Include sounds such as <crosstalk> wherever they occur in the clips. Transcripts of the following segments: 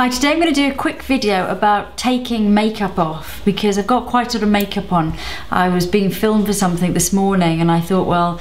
Hi, today I'm going to do a quick video about taking makeup off because I've got quite a lot of makeup on. I was being filmed for something this morning and I thought, well,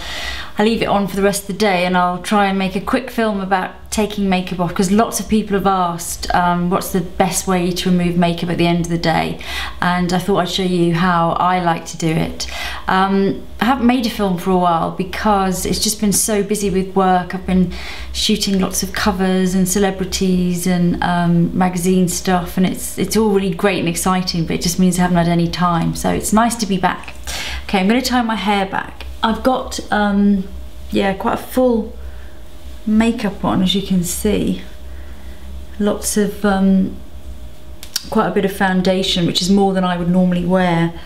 I'll leave it on for the rest of the day and I'll try and make a quick film about taking makeup off because lots of people have asked um, what's the best way to remove makeup at the end of the day and I thought I'd show you how I like to do it. Um, I haven't made a film for a while because it's just been so busy with work. I've been shooting lots of covers and celebrities and um, magazine stuff and it's it's all really great and exciting but it just means I haven't had any time so it's nice to be back. Okay I'm going to tie my hair back. I've got um, yeah quite a full makeup on as you can see lots of um, quite a bit of foundation which is more than I would normally wear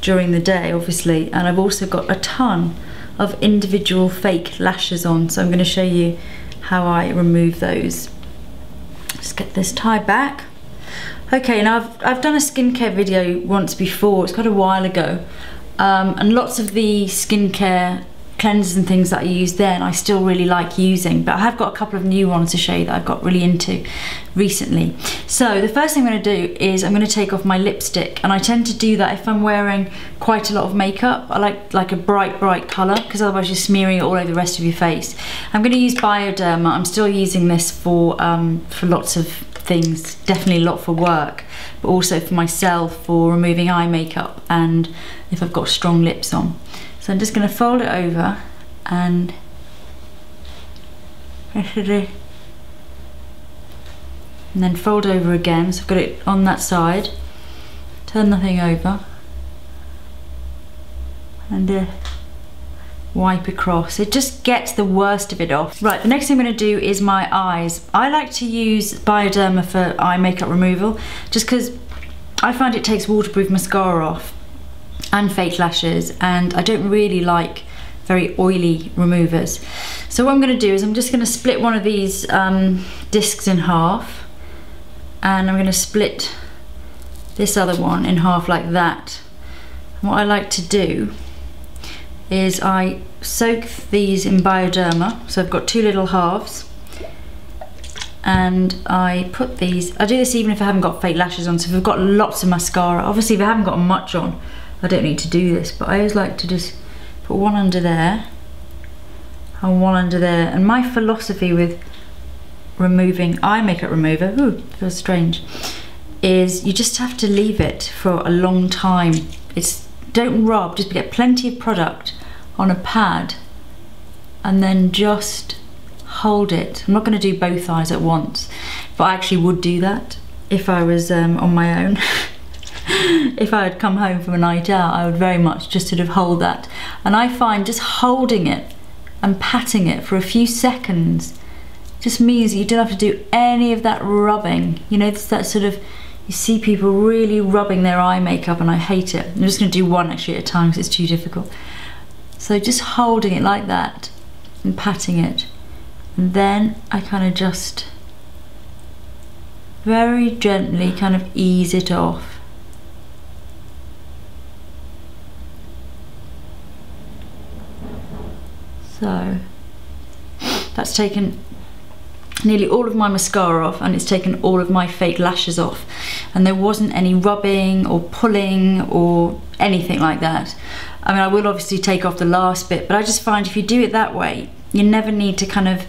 during the day obviously and I've also got a ton of individual fake lashes on so I'm going to show you how I remove those. Let's get this tied back. Okay now I've, I've done a skincare video once before it's quite a while ago um, and lots of the skincare cleansers and things that I used then I still really like using but I have got a couple of new ones to show you that I've got really into recently. So the first thing I'm going to do is I'm going to take off my lipstick and I tend to do that if I'm wearing quite a lot of makeup. I like like a bright bright colour because otherwise you're smearing it all over the rest of your face. I'm going to use Bioderma. I'm still using this for um, for lots of things definitely a lot for work but also for myself for removing eye makeup and if I've got strong lips on so I'm just going to fold it over and and then fold over again. So I've got it on that side. Turn the thing over. And uh, wipe across. It just gets the worst of it off. Right the next thing I'm going to do is my eyes. I like to use Bioderma for eye makeup removal just because I find it takes waterproof mascara off and fake lashes and I don't really like very oily removers. So what I'm going to do is I'm just going to split one of these um, discs in half and I'm going to split this other one in half like that. And what I like to do is I soak these in Bioderma, so I've got two little halves and I put these, I do this even if I haven't got fake lashes on, so if I've got lots of mascara, obviously if I haven't got much on, I don't need to do this, but I always like to just put one under there and one under there. And my philosophy with removing eye makeup remover, ooh, feels strange, is you just have to leave it for a long time. It's don't rub, just get plenty of product on a pad and then just hold it. I'm not going to do both eyes at once, but I actually would do that if I was um, on my own. <laughs> <laughs> if I had come home from a night out, I would very much just sort of hold that. And I find just holding it and patting it for a few seconds just means you don't have to do any of that rubbing. You know, it's that sort of, you see people really rubbing their eye makeup and I hate it. I'm just gonna do one actually at a time because it's too difficult. So just holding it like that and patting it. And then I kind of just very gently kind of ease it off. So that's taken nearly all of my mascara off and it's taken all of my fake lashes off and there wasn't any rubbing or pulling or anything like that. I mean I will obviously take off the last bit but I just find if you do it that way you never need to kind of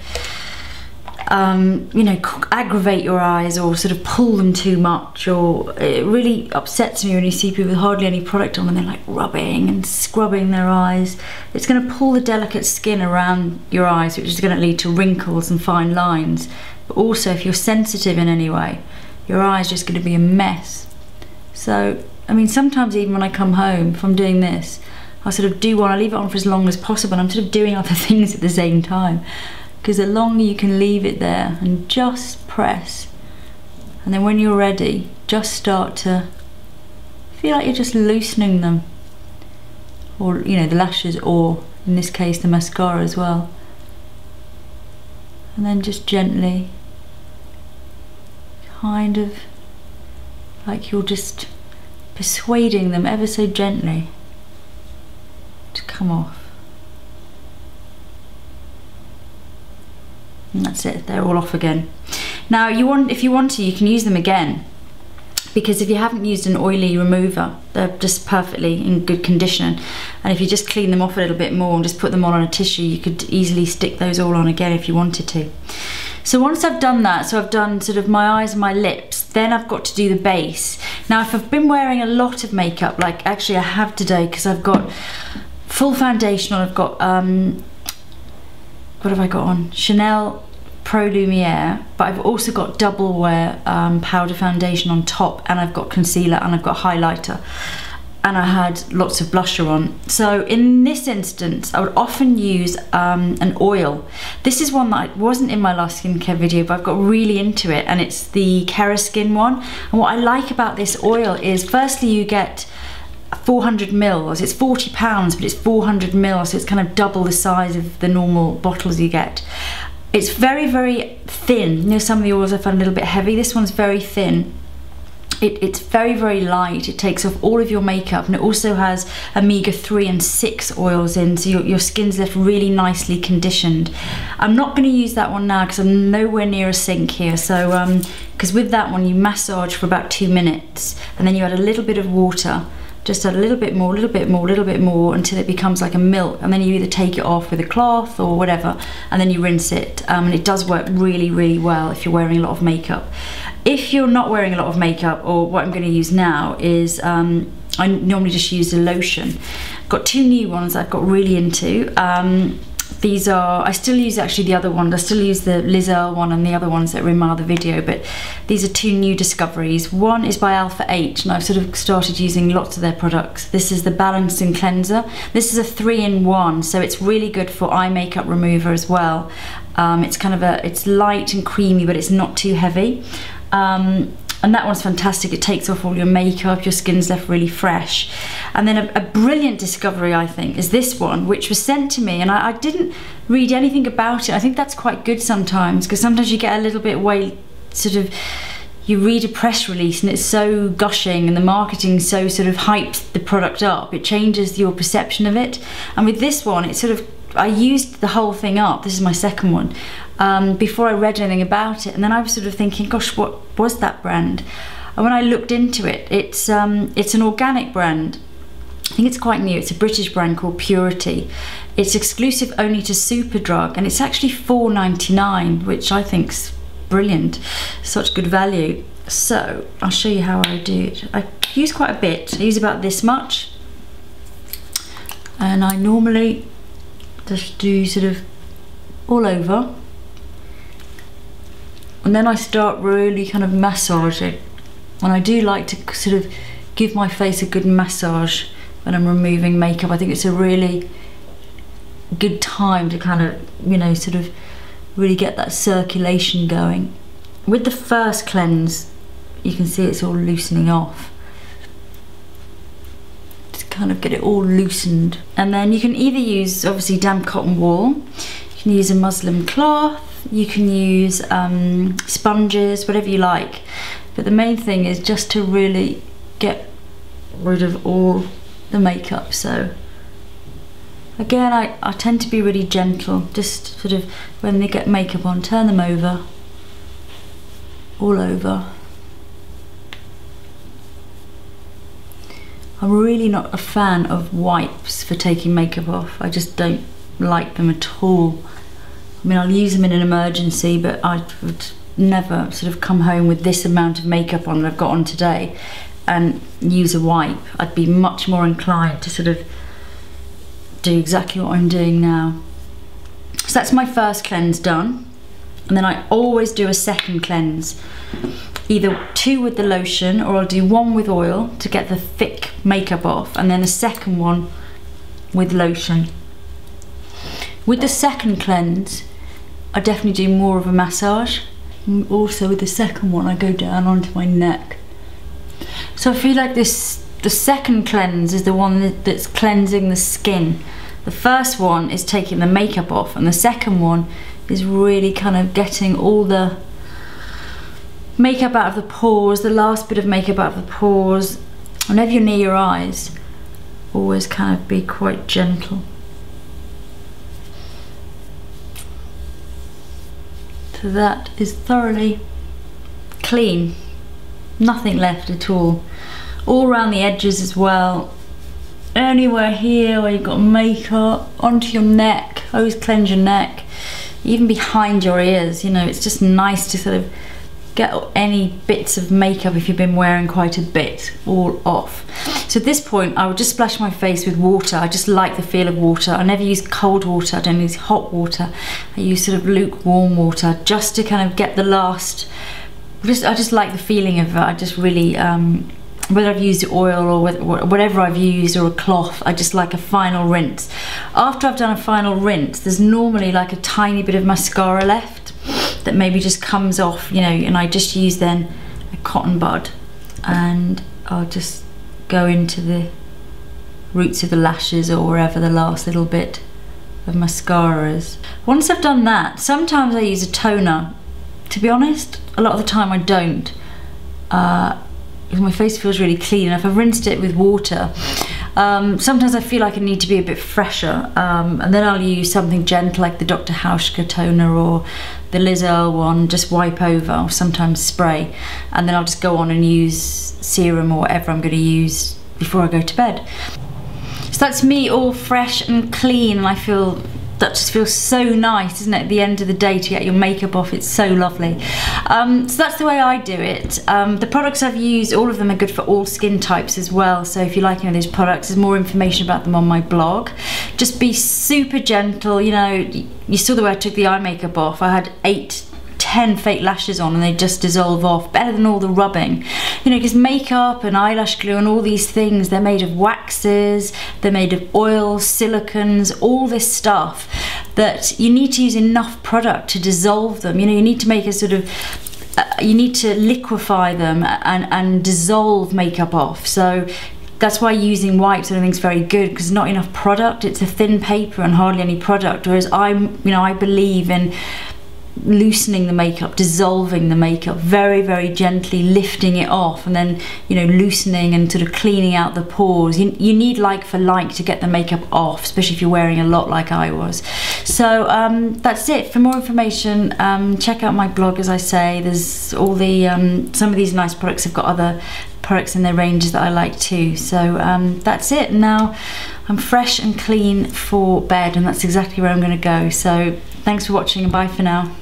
um, you know, aggravate your eyes or sort of pull them too much or it really upsets me when you see people with hardly any product on and they're like rubbing and scrubbing their eyes. It's going to pull the delicate skin around your eyes which is going to lead to wrinkles and fine lines. But also if you're sensitive in any way, your eye's just going to be a mess. So, I mean, sometimes even when I come home from doing this, I sort of do want to leave it on for as long as possible and I'm sort of doing other <laughs> things at the same time because the longer you can leave it there and just press and then when you're ready just start to feel like you're just loosening them. Or you know the lashes or in this case the mascara as well. And then just gently kind of like you're just persuading them ever so gently to come off That's it, they're all off again. Now you want, if you want to, you can use them again. Because if you haven't used an oily remover they're just perfectly in good condition. And if you just clean them off a little bit more and just put them on on a tissue you could easily stick those all on again if you wanted to. So once I've done that so I've done sort of my eyes and my lips then I've got to do the base. Now if I've been wearing a lot of makeup like actually I have today because I've got full foundation on I've got um what have I got on Chanel Pro Lumiere, but I've also got double wear um, powder foundation on top, and I've got concealer and I've got highlighter. And I had lots of blusher on. So in this instance, I would often use um, an oil. This is one that wasn't in my last skincare video, but I've got really into it, and it's the Keraskin one. And what I like about this oil is, firstly, you get 400 mils. It's 40 pounds, but it's 400 mils, so it's kind of double the size of the normal bottles you get. It's very, very thin. You know, some of the oils I find a little bit heavy. This one's very thin. It, it's very, very light. It takes off all of your makeup and it also has omega-3 and 6 oils in, so your, your skin's left really nicely conditioned. I'm not going to use that one now because I'm nowhere near a sink here. So, because um, with that one you massage for about two minutes and then you add a little bit of water just a little bit more, a little bit more, a little bit more until it becomes like a milk and then you either take it off with a cloth or whatever and then you rinse it um, and it does work really really well if you're wearing a lot of makeup. If you're not wearing a lot of makeup or what I'm going to use now is um, I normally just use a lotion. I've got two new ones I've got really into. Um, these are, I still use actually the other one, I still use the Liz Earle one and the other ones that were in video, but these are two new discoveries. One is by Alpha H, and I've sort of started using lots of their products. This is the Balancing Cleanser. This is a three-in-one, so it's really good for eye makeup remover as well. Um, it's kind of a, it's light and creamy, but it's not too heavy. Um, and that one's fantastic. It takes off all your makeup, your skin's left really fresh. And then a, a brilliant discovery, I think, is this one, which was sent to me, and I, I didn't read anything about it. I think that's quite good sometimes, because sometimes you get a little bit way sort of you read a press release and it's so gushing and the marketing so sort of hyped the product up it changes your perception of it and with this one it sort of I used the whole thing up this is my second one um, before I read anything about it. And then I was sort of thinking, gosh, what was that brand? And when I looked into it, it's um, it's an organic brand. I think it's quite new. It's a British brand called Purity. It's exclusive only to Superdrug, and it's actually $4.99, which I think's brilliant. Such good value. So I'll show you how I do it. I use quite a bit. I use about this much, and I normally just do sort of all over and then I start really kind of massaging. And I do like to sort of give my face a good massage when I'm removing makeup. I think it's a really good time to kind of you know sort of really get that circulation going. With the first cleanse you can see it's all loosening off. To kind of get it all loosened. And then you can either use obviously damp cotton wool. You can use a muslin cloth you can use um, sponges, whatever you like. But the main thing is just to really get rid of all the makeup. So again, I, I tend to be really gentle. Just sort of when they get makeup on, turn them over, all over. I'm really not a fan of wipes for taking makeup off. I just don't like them at all. I mean, I'll use them in an emergency, but I would never sort of come home with this amount of makeup on that I've got on today and use a wipe. I'd be much more inclined to sort of do exactly what I'm doing now. So that's my first cleanse done. And then I always do a second cleanse. Either two with the lotion or I'll do one with oil to get the thick makeup off and then a second one with lotion. With the second cleanse, I definitely do more of a massage. Also with the second one, I go down onto my neck. So I feel like this, the second cleanse is the one that's cleansing the skin. The first one is taking the makeup off and the second one is really kind of getting all the makeup out of the pores, the last bit of makeup out of the pores. Whenever you're near your eyes, always kind of be quite gentle. That is thoroughly clean. Nothing left at all. All around the edges as well. Anywhere here where you've got makeup, onto your neck. Always cleanse your neck. Even behind your ears, you know, it's just nice to sort of get any bits of makeup if you've been wearing quite a bit all off. So at this point I would just splash my face with water. I just like the feel of water. I never use cold water, I don't use hot water. I use sort of lukewarm water just to kind of get the last, just I just like the feeling of it. I just really, um, whether I've used oil or whatever I've used or a cloth, I just like a final rinse. After I've done a final rinse, there's normally like a tiny bit of mascara left that maybe just comes off, you know, and I just use then a cotton bud and I'll just go into the roots of the lashes or wherever the last little bit of mascara is. Once I've done that, sometimes I use a toner. To be honest, a lot of the time I don't. Uh, my face feels really clean and if I've rinsed it with water um, sometimes I feel like I need to be a bit fresher um, and then I'll use something gentle like the Dr. Hauschka toner or the Liz Earle one, just wipe over or sometimes spray and then I'll just go on and use serum or whatever I'm going to use before I go to bed. So that's me all fresh and clean and I feel that just feels so nice, isn't it? At the end of the day to get your makeup off, it's so lovely. Um, so that's the way I do it. Um, the products I've used, all of them are good for all skin types as well. So if you like any of these products, there's more information about them on my blog. Just be super gentle, you know, you saw the way I took the eye makeup off. I had eight 10 fake lashes on and they just dissolve off better than all the rubbing. You know because makeup and eyelash glue and all these things they're made of waxes they're made of oils silicons all this stuff that you need to use enough product to dissolve them. You know you need to make a sort of uh, you need to liquefy them and, and dissolve makeup off. So that's why using wipes and everything's very good because not enough product it's a thin paper and hardly any product. Whereas i'm you know i believe in loosening the makeup, dissolving the makeup, very, very gently lifting it off and then, you know, loosening and sort of cleaning out the pores. You, you need like for like to get the makeup off, especially if you're wearing a lot like I was. So um, that's it. For more information, um, check out my blog, as I say. There's all the, um, some of these nice products have got other products in their ranges that I like too. So um, that's it. Now I'm fresh and clean for bed and that's exactly where I'm going to go. So thanks for watching and bye for now.